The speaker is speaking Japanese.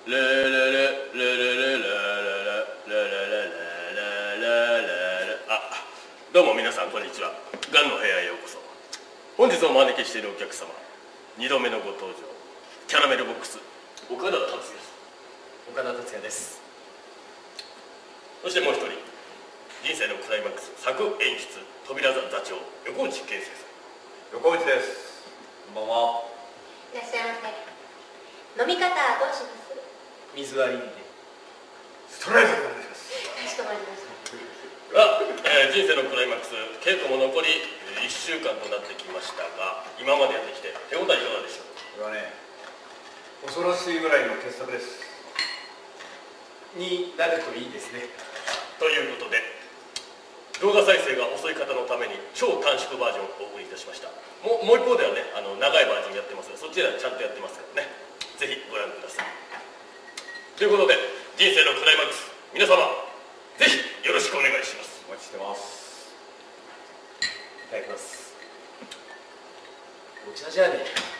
あどうも皆さんこんにちはガンの部屋へようこそ本日お招きしているお客様2度目のご登場キャラメルボックス岡田達也です岡田達也ですそしてもう一人人生のクライマックス作演出扉座座長横内健生さん横内ですこんばんはいらっしゃいませ飲み方どうします水割りで。ストレートでお願いします。かしこまりましたが、えー人生のクライマックス。稽古も残り1週間となってきましたが今までやってきて手応えいかがでしょうこれはね恐ろしいぐらいの傑作です。になるといいですね。ということで動画再生が遅い方のために超短縮バージョンをお送りいたしました。もうもう一方ではねあの長いバージョンやってますがそっちではちゃんとやってますからねぜひご覧くださいということで人生のクライマックス皆様ぜひよろしくお願いします。お待ちしてます。いただきます。お茶じゃね。え